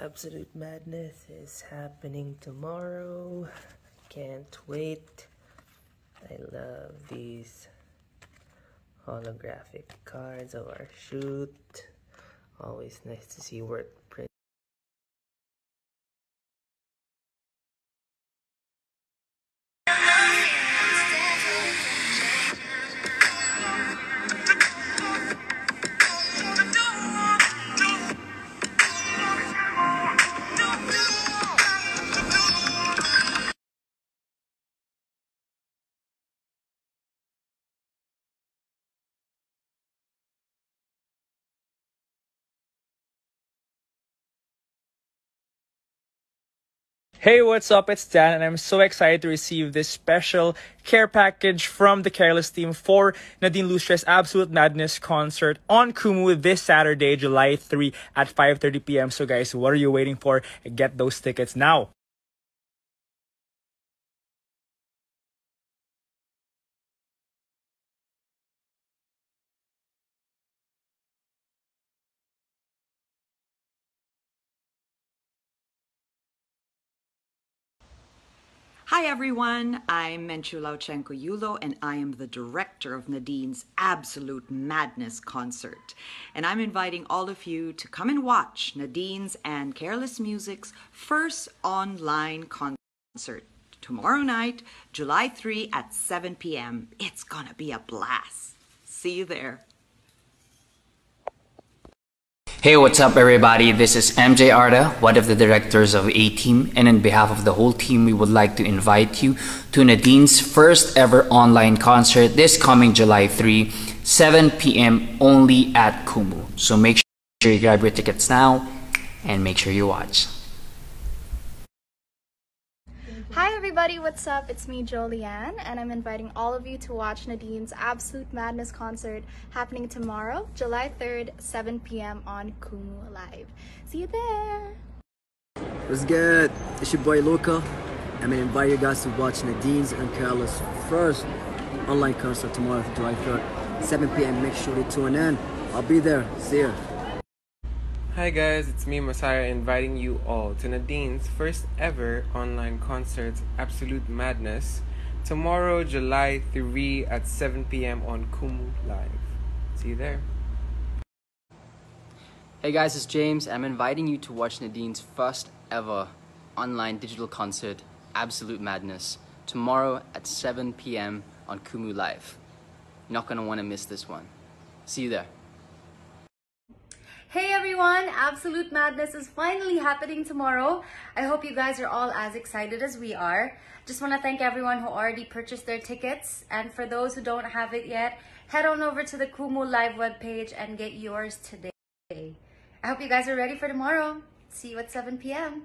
Absolute Madness is happening tomorrow. Can't wait. I love these holographic cards of our shoot. Always nice to see work print. Hey, what's up? It's Dan, and I'm so excited to receive this special care package from the Careless team for Nadine Lustre's Absolute Madness concert on Kumu this Saturday, July 3 at 5.30 p.m. So guys, what are you waiting for? Get those tickets now. Hi everyone, I'm Menchu Lauchengco Yulo and I am the director of Nadine's Absolute Madness concert. And I'm inviting all of you to come and watch Nadine's and Careless Music's first online concert tomorrow night, July 3 at 7 p.m. It's gonna be a blast. See you there. Hey, what's up, everybody? This is MJ Arda, one of the directors of A Team, and on behalf of the whole team, we would like to invite you to Nadine's first ever online concert this coming July 3, 7 p.m. only at Kumu. So make sure you grab your tickets now and make sure you watch. Hi everybody, what's up? It's me, Jolianne, and I'm inviting all of you to watch Nadine's Absolute Madness concert happening tomorrow, July 3rd, 7 p.m. on Kumu Live. See you there! What's good? It's your boy Luca. I'm gonna invite you guys to watch Nadine's and Carla's first online concert tomorrow, July 3rd, 7 p.m. Make sure to tune in. I'll be there. See ya. Hi guys, it's me Masaya inviting you all to Nadine's first ever online concert, Absolute Madness, tomorrow, July 3 at 7 p.m. on Kumu Live. See you there. Hey guys, it's James. I'm inviting you to watch Nadine's first ever online digital concert, Absolute Madness, tomorrow at 7 p.m. on Kumu Live. You're not gonna wanna miss this one. See you there. Hey everyone, Absolute Madness is finally happening tomorrow. I hope you guys are all as excited as we are. Just want to thank everyone who already purchased their tickets. And for those who don't have it yet, head on over to the Kumu Live webpage and get yours today. I hope you guys are ready for tomorrow. See you at 7 p.m.